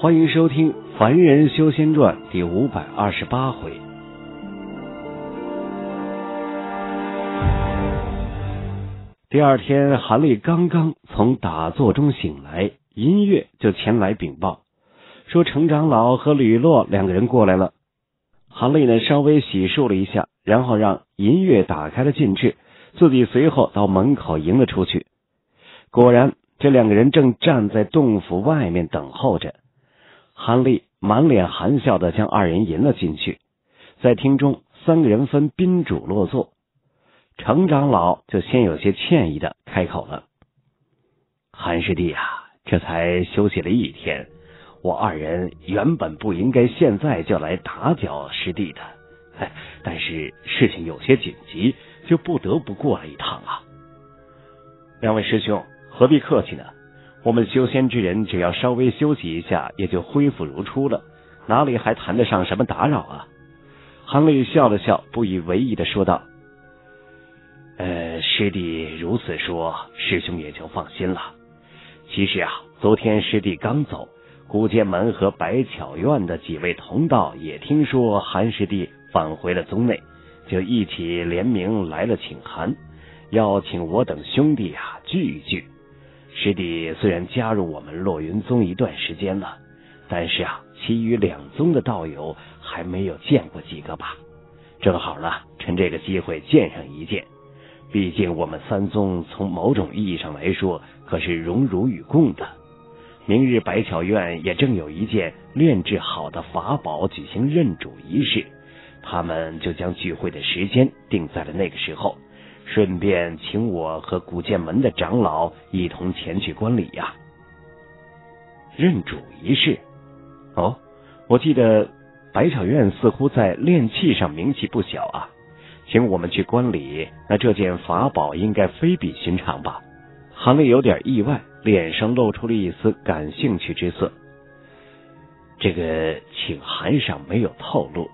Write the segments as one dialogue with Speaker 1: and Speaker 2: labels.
Speaker 1: 欢迎收听《凡人修仙传》第五百二十八回。第二天，韩立刚刚从打坐中醒来，音乐就前来禀报，说程长老和吕洛两个人过来了。韩立呢，稍微洗漱了一下，然后让银月打开了禁制，自己随后到门口迎了出去。果然，这两个人正站在洞府外面等候着。韩立满脸含笑的将二人迎了进去，在厅中，三个人分宾主落座。程长老就先有些歉意的开口了：“韩师弟啊，这才休息了一天，我二人原本不应该现在就来打搅师弟的，但是事情有些紧急，就不得不过来一趟啊。两位师兄何必客气呢？我们修仙之人只要稍微休息一下，也就恢复如初了，哪里还谈得上什么打扰啊？”韩立笑了笑，不以为意的说道。呃，师弟如此说，师兄也就放心了。其实啊，昨天师弟刚走，古剑门和百巧院的几位同道也听说韩师弟返回了宗内，就一起联名来了请函，邀请我等兄弟啊聚一聚。师弟虽然加入我们落云宗一段时间了，但是啊，其余两宗的道友还没有见过几个吧？正好呢，趁这个机会见上一见。毕竟我们三宗从某种意义上来说，可是荣辱与共的。明日百巧院也正有一件炼制好的法宝举行认主仪式，他们就将聚会的时间定在了那个时候，顺便请我和古剑门的长老一同前去观礼呀。认主仪式？哦，我记得百巧院似乎在炼器上名气不小啊。请我们去观礼，那这件法宝应该非比寻常吧？韩立有点意外，脸上露出了一丝感兴趣之色。这个请函上没有透露，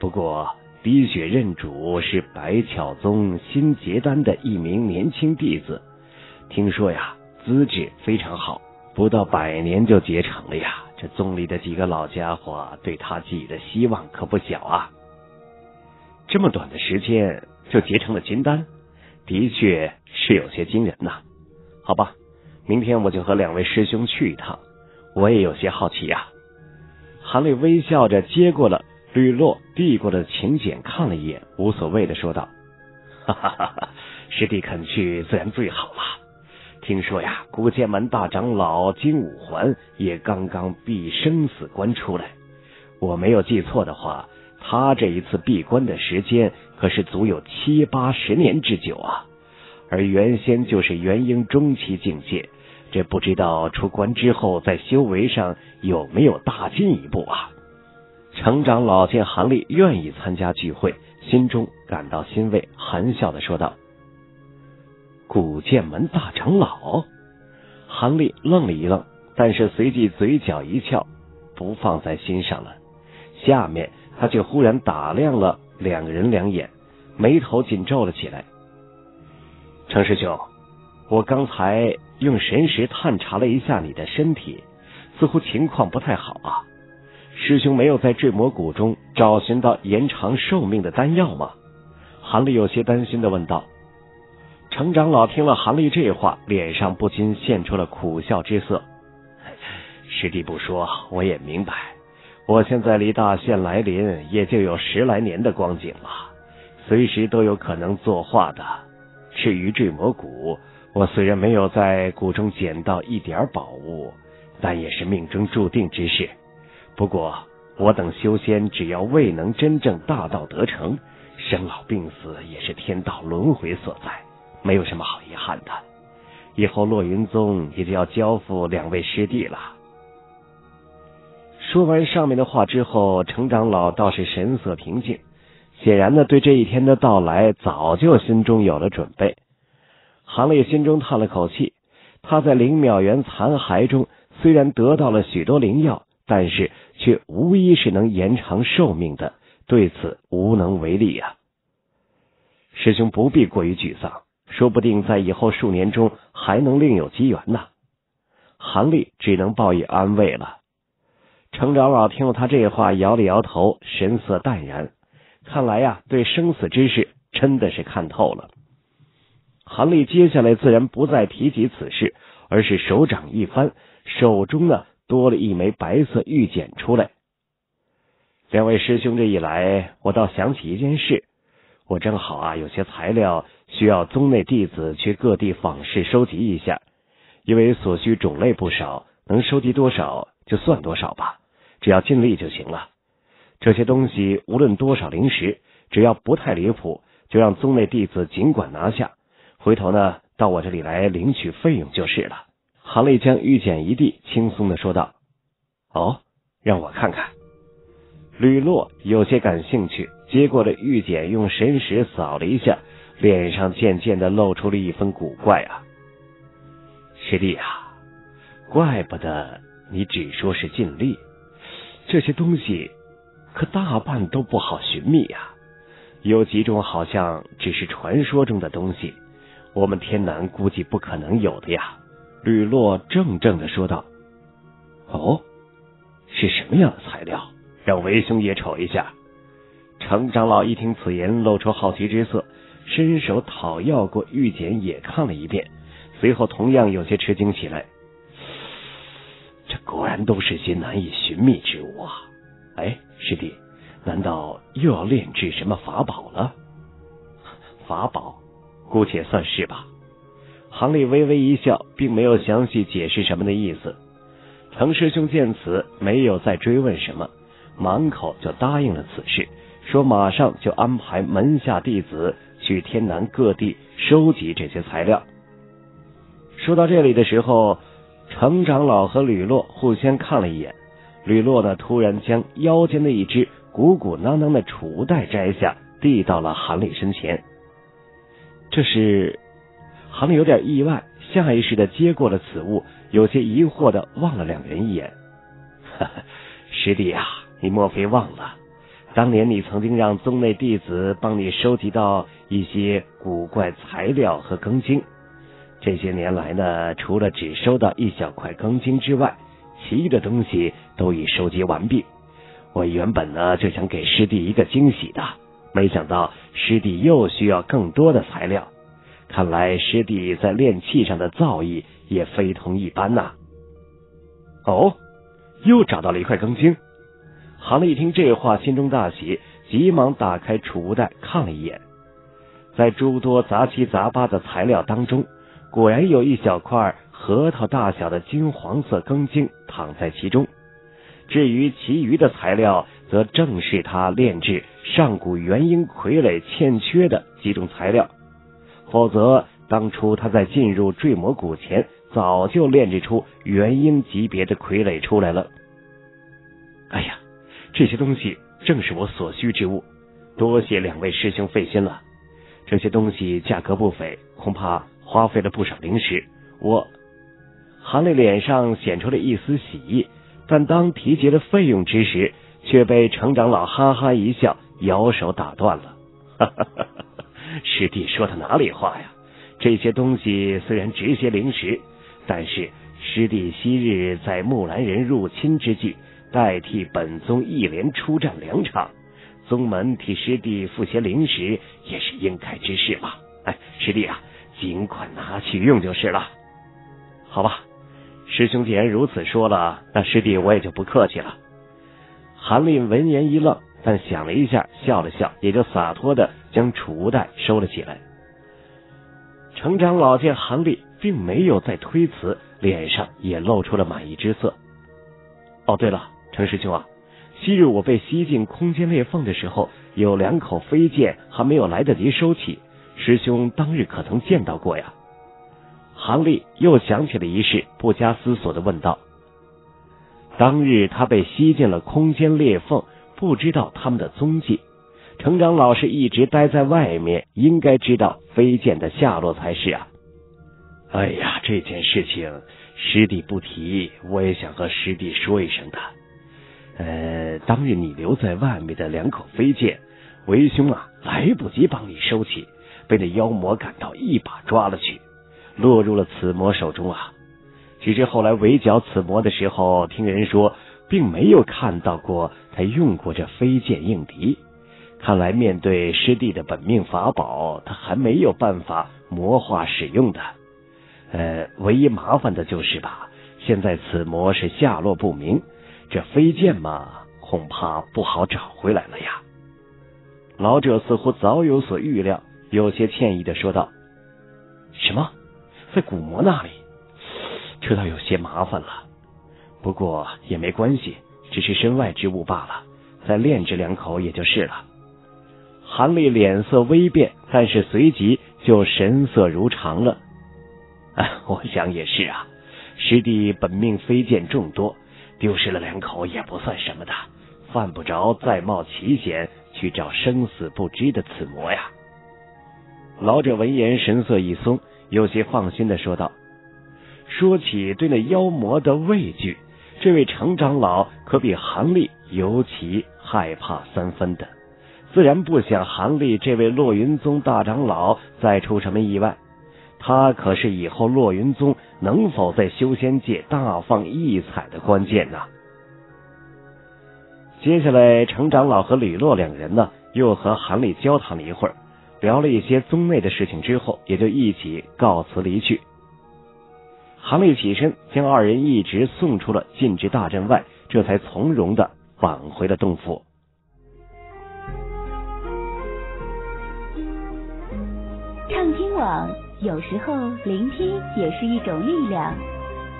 Speaker 1: 不过滴血认主是白巧宗新结丹的一名年轻弟子，听说呀资质非常好，不到百年就结成了呀。这宗里的几个老家伙对他寄的希望可不小啊。这么短的时间就结成了金丹，的确是有些惊人呐。好吧，明天我就和两位师兄去一趟。我也有些好奇呀。韩立微笑着接过了吕洛递过的请柬，看了一眼，无所谓的说道：“哈哈哈哈，师弟肯去自然最好了。听说呀，古剑门大长老金五环也刚刚闭生死关出来。我没有记错的话。”他这一次闭关的时间可是足有七八十年之久啊，而原先就是元婴中期境界，这不知道出关之后在修为上有没有大进一步啊？程长老见韩立愿意参加聚会，心中感到欣慰，含笑的说道：“古剑门大长老。”韩立愣了一愣，但是随即嘴角一翘，不放在心上了。下面。他却忽然打量了两个人两眼，眉头紧皱了起来。程师兄，我刚才用神识探查了一下你的身体，似乎情况不太好啊。师兄没有在坠魔谷中找寻到延长寿命的丹药吗？韩立有些担心的问道。程长老听了韩立这话，脸上不禁现出了苦笑之色。师弟不说，我也明白。我现在离大限来临也就有十来年的光景了，随时都有可能作画的。至于坠魔谷，我虽然没有在谷中捡到一点宝物，但也是命中注定之事。不过，我等修仙只要未能真正大道得成，生老病死也是天道轮回所在，没有什么好遗憾的。以后落云宗也就要交付两位师弟了。说完上面的话之后，程长老倒是神色平静，显然呢，对这一天的到来早就心中有了准备。韩立心中叹了口气，他在灵妙园残骸中虽然得到了许多灵药，但是却无一是能延长寿命的，对此无能为力啊。师兄不必过于沮丧，说不定在以后数年中还能另有机缘呢。韩立只能报以安慰了。程长老听了他这话，摇了摇头，神色淡然。看来呀，对生死之事真的是看透了。韩立接下来自然不再提及此事，而是手掌一翻，手中呢多了一枚白色玉简出来。两位师兄这一来，我倒想起一件事，我正好啊有些材料需要宗内弟子去各地访视收集一下，因为所需种类不少，能收集多少就算多少吧，只要尽力就行了。这些东西无论多少灵石，只要不太离谱，就让宗内弟子尽管拿下。回头呢，到我这里来领取费用就是了。韩立将玉简一递，轻松的说道：“哦，让我看看。”吕洛有些感兴趣，接过了玉简，用神识扫了一下，脸上渐渐的露出了一分古怪啊。师弟啊，怪不得你只说是尽力，这些东西可大半都不好寻觅呀，有几种好像只是传说中的东西。我们天南估计不可能有的呀，吕洛怔怔的说道。哦，是什么样的材料？让为兄也瞅一下。程长老一听此言，露出好奇之色，伸手讨要过玉简，也看了一遍，随后同样有些吃惊起来。这果然都是些难以寻觅之物啊！哎，师弟，难道又要炼制什么法宝了？法宝？姑且算是吧。韩立微微一笑，并没有详细解释什么的意思。程师兄见此，没有再追问什么，满口就答应了此事，说马上就安排门下弟子去天南各地收集这些材料。说到这里的时候，程长老和吕洛互相看了一眼，吕洛呢突然将腰间的一只鼓鼓囊囊的储物袋摘下，递到了韩立身前。这是，好像有点意外，下意识的接过了此物，有些疑惑的望了两人一眼。师弟啊，你莫非忘了，当年你曾经让宗内弟子帮你收集到一些古怪材料和庚金？这些年来呢，除了只收到一小块庚金之外，其余的东西都已收集完毕。我原本呢就想给师弟一个惊喜的。没想到师弟又需要更多的材料，看来师弟在炼器上的造诣也非同一般呐。哦，又找到了一块庚金。韩立一听这话，心中大喜，急忙打开储物袋看了一眼，在诸多杂七杂八的材料当中，果然有一小块核桃大小的金黄色庚金躺在其中。至于其余的材料，则正是他炼制上古元婴傀儡欠缺的几种材料，否则当初他在进入坠魔谷前，早就炼制出元婴级别的傀儡出来了。哎呀，这些东西正是我所需之物，多谢两位师兄费心了。这些东西价格不菲，恐怕花费了不少灵石。我韩磊脸上显出了一丝喜意，但当提及了费用之时。却被程长老哈哈一笑，摇手打断了。哈哈哈哈师弟说的哪里话呀？这些东西虽然值些灵石，但是师弟昔日在木兰人入侵之际，代替本宗一连出战两场，宗门替师弟付些灵石也是应该之事嘛。哎，师弟啊，尽管拿去用就是了。好吧，师兄既然如此说了，那师弟我也就不客气了。韩立闻言一愣，但想了一下，笑了笑，也就洒脱的将储物袋收了起来。程长老见韩立并没有再推辞，脸上也露出了满意之色。哦，对了，程师兄啊，昔日我被吸进空间裂缝的时候，有两口飞剑还没有来得及收起，师兄当日可曾见到过呀？韩立又想起了一事，不加思索的问道。当日他被吸进了空间裂缝，不知道他们的踪迹。程长老是一直待在外面，应该知道飞剑的下落才是啊。哎呀，这件事情师弟不提，我也想和师弟说一声的。呃，当日你留在外面的两口飞剑，为兄啊来不及帮你收起，被那妖魔赶到一把抓了去，落入了此魔手中啊。只是后来围剿此魔的时候，听人说并没有看到过他用过这飞剑应敌。看来面对师弟的本命法宝，他还没有办法魔化使用的。呃，唯一麻烦的就是吧，现在此魔是下落不明，这飞剑嘛，恐怕不好找回来了呀。老者似乎早有所预料，有些歉意的说道：“什么，在古魔那里？这倒有些麻烦了。不过也没关系，只是身外之物罢了，再炼制两口也就是了。”韩立脸色微变，但是随即就神色如常了。我想也是啊，师弟本命飞剑众多，丢失了两口也不算什么的，犯不着再冒奇险去找生死不知的此魔呀。老者闻言神色一松，有些放心的说道：“说起对那妖魔的畏惧，这位程长老可比韩立尤其害怕三分的。”自然不想韩立这位落云宗大长老再出什么意外，他可是以后落云宗能否在修仙界大放异彩的关键呐。接下来，程长老和李洛两人呢，又和韩立交谈了一会儿，聊了一些宗内的事情之后，也就一起告辞离去。韩立起身，将二人一直送出了禁制大阵外，这才从容的返回了洞府。
Speaker 2: 网，有时候聆听也是一种力量。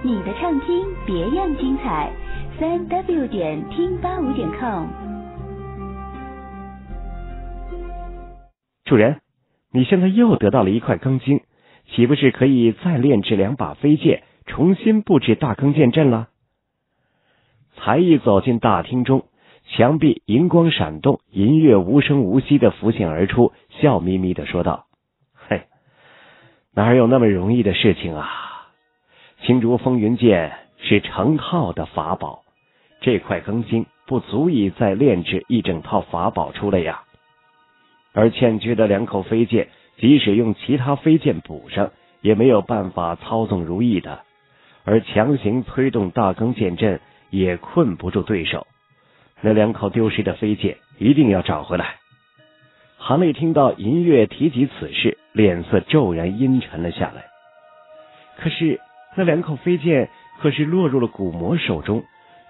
Speaker 2: 你的畅听别样精彩，三 w 点听八五点 com。
Speaker 1: 主人，你现在又得到了一块钢筋，岂不是可以再炼制两把飞剑，重新布置大坑剑阵了？才一走进大厅中，墙壁银光闪动，银月无声无息的浮现而出，笑眯眯的说道。哪有那么容易的事情啊！青竹风云剑是成套的法宝，这块庚金不足以再炼制一整套法宝出来呀。而欠缺的两口飞剑，即使用其他飞剑补上，也没有办法操纵如意的。而强行催动大庚剑阵，也困不住对手。那两口丢失的飞剑，一定要找回来。韩立听到银月提及此事，脸色骤然阴沉了下来。可是那两口飞剑可是落入了古魔手中，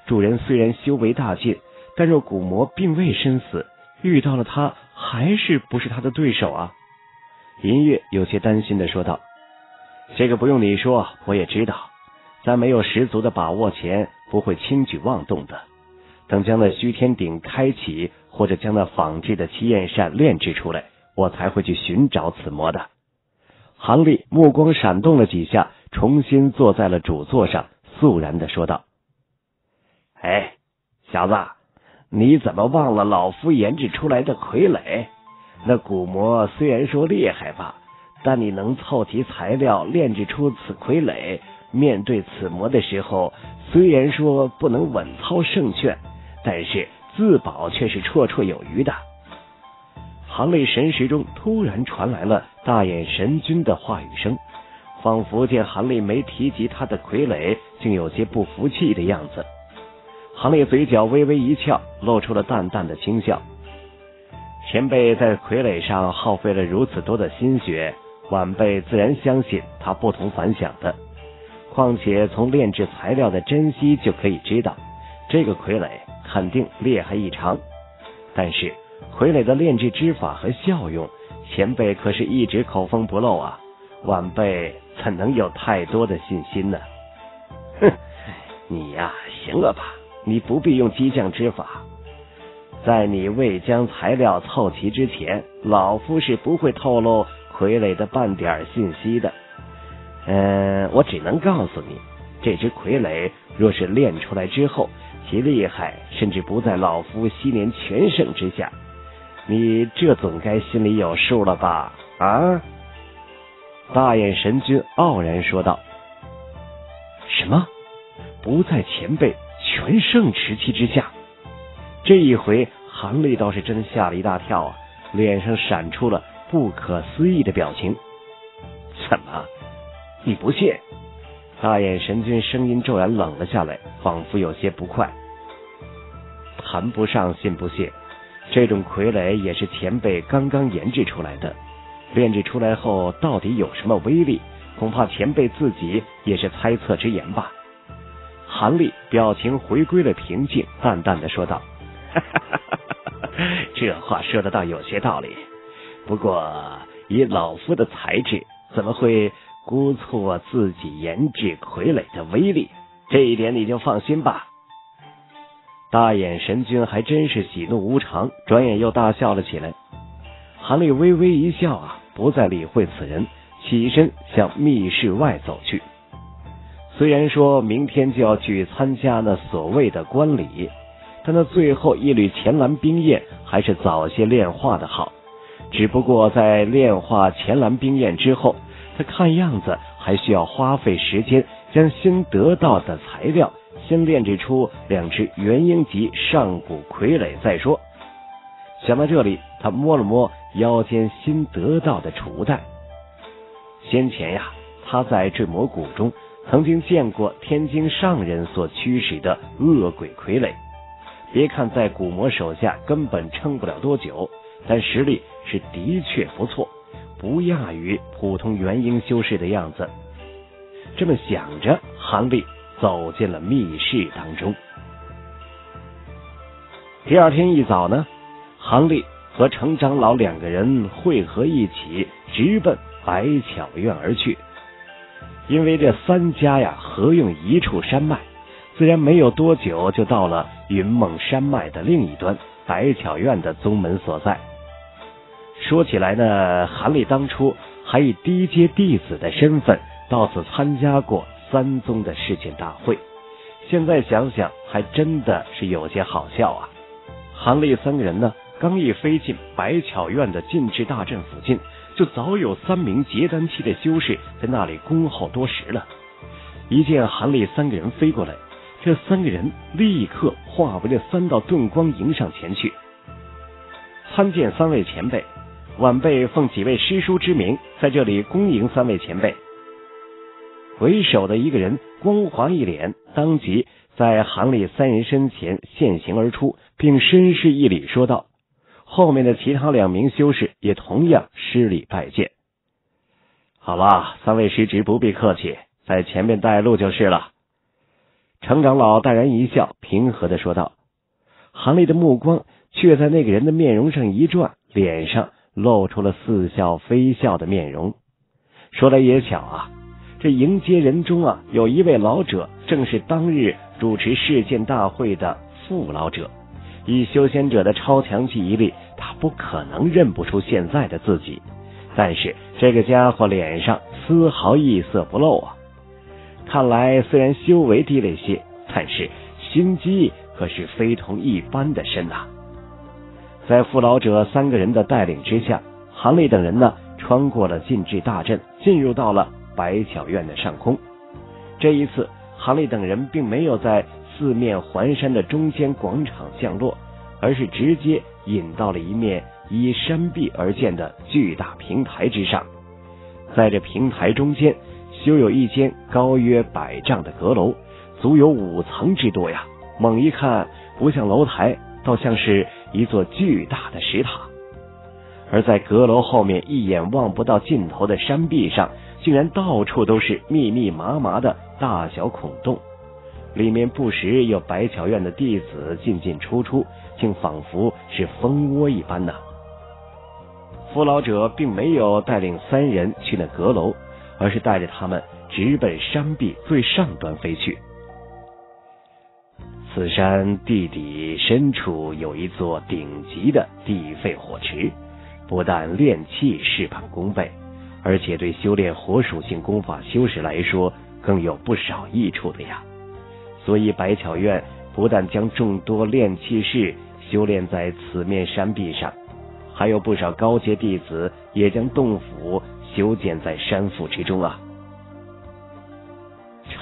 Speaker 1: 主人虽然修为大进，但若古魔并未身死，遇到了他还是不是他的对手啊？银月有些担心的说道：“这个不用你说，我也知道，在没有十足的把握前，不会轻举妄动的。等将那虚天鼎开启。”或者将那仿制的七焰扇炼制出来，我才会去寻找此魔的。韩立目光闪动了几下，重新坐在了主座上，肃然的说道：“哎，小子，你怎么忘了老夫研制出来的傀儡？那古魔虽然说厉害吧，但你能凑齐材料炼制出此傀儡，面对此魔的时候，虽然说不能稳操胜券，但是……”自保却是绰绰有余的。行内神识中突然传来了大眼神君的话语声，仿佛见韩立没提及他的傀儡，竟有些不服气的样子。韩立嘴角微微一翘，露出了淡淡的轻笑。前辈在傀儡上耗费了如此多的心血，晚辈自然相信他不同凡响的。况且从炼制材料的珍惜就可以知道，这个傀儡。肯定厉害异常，但是傀儡的炼制之法和效用，前辈可是一直口风不漏啊，晚辈怎能有太多的信心呢？哼，你呀，行了吧，你不必用激将之法，在你未将材料凑齐之前，老夫是不会透露傀儡的半点信息的。嗯，我只能告诉你，这只傀儡若是炼出来之后。其厉害，甚至不在老夫昔年全胜之下。你这总该心里有数了吧？啊！大眼神君傲然说道：“什么？不在前辈全胜时期之下？”这一回，韩立倒是真吓了一大跳啊，脸上闪出了不可思议的表情。怎么？你不信？大眼神君声音骤然冷了下来，仿佛有些不快。谈不上信不信。这种傀儡也是前辈刚刚研制出来的，炼制出来后到底有什么威力，恐怕前辈自己也是猜测之言吧。韩立表情回归了平静，淡淡的说道：“这话说的倒有些道理，不过以老夫的才智，怎么会估错自己研制傀儡的威力？这一点你就放心吧。”大眼神君还真是喜怒无常，转眼又大笑了起来。韩立微微一笑啊，不再理会此人，起身向密室外走去。虽然说明天就要去参加那所谓的观礼，但那最后一缕前蓝冰焰还是早些炼化的好。只不过在炼化前蓝冰焰之后，他看样子还需要花费时间将新得到的材料。先炼制出两只元婴级上古傀儡再说。想到这里，他摸了摸腰间新得到的储物袋。先前呀，他在坠魔谷中曾经见过天津上人所驱使的恶鬼傀儡。别看在古魔手下根本撑不了多久，但实力是的确不错，不亚于普通元婴修士的样子。这么想着，韩立。走进了密室当中。第二天一早呢，韩立和程长老两个人汇合一起，直奔百巧院而去。因为这三家呀合用一处山脉，自然没有多久就到了云梦山脉的另一端百巧院的宗门所在。说起来呢，韩立当初还以低阶弟子的身份到此参加过。三宗的事件大会，现在想想还真的是有些好笑啊！韩立三个人呢，刚一飞进百巧院的禁制大阵附近，就早有三名结丹期的修士在那里恭候多时了。一见韩立三个人飞过来，这三个人立刻化为了三道遁光迎上前去。参见三位前辈，晚辈奉几位师叔之名，在这里恭迎三位前辈。为首的一个人光滑一脸，当即在行里三人身前现形而出，并深施一礼，说道：“后面的其他两名修士也同样施礼拜见。”好了，三位师侄不必客气，在前面带路就是了。程长老淡然一笑，平和的说道。韩立的目光却在那个人的面容上一转，脸上露出了似笑非笑的面容。说来也巧啊。这迎接人中啊，有一位老者，正是当日主持事件大会的傅老者。以修仙者的超强记忆力，他不可能认不出现在的自己。但是这个家伙脸上丝毫异色不露啊！看来虽然修为低了些，但是心机可是非同一般的深呐。在傅老者三个人的带领之下，韩立等人呢，穿过了禁制大阵，进入到了。百巧院的上空，这一次，韩立等人并没有在四面环山的中间广场降落，而是直接引到了一面依山壁而建的巨大平台之上。在这平台中间，修有一间高约百丈的阁楼，足有五层之多呀。猛一看，不像楼台，倒像是一座巨大的石塔。而在阁楼后面一眼望不到尽头的山壁上。竟然到处都是密密麻麻的大小孔洞，里面不时有百巧院的弟子进进出出，竟仿佛是蜂窝一般呢。傅老者并没有带领三人去那阁楼，而是带着他们直奔山壁最上端飞去。此山地底深处有一座顶级的地肺火池，不但炼气事半功倍。而且对修炼火属性功法修士来说，更有不少益处的呀。所以百巧院不但将众多炼气士修炼在此面山壁上，还有不少高阶弟子也将洞府修建在山腹之中啊。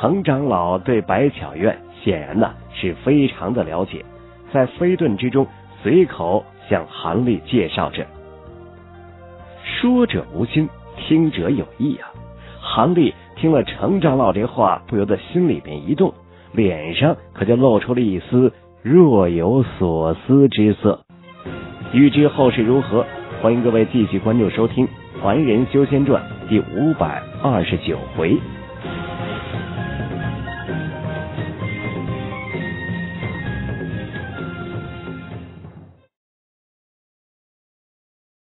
Speaker 1: 程长老对百巧院显然呢是非常的了解，在飞遁之中随口向韩立介绍着，说者无心。听者有意啊！韩立听了程长老这话，不由得心里边一动，脸上可就露出了一丝若有所思之色。欲知后事如何，欢迎各位继续关注收听《凡人修仙传》第五百二十九回。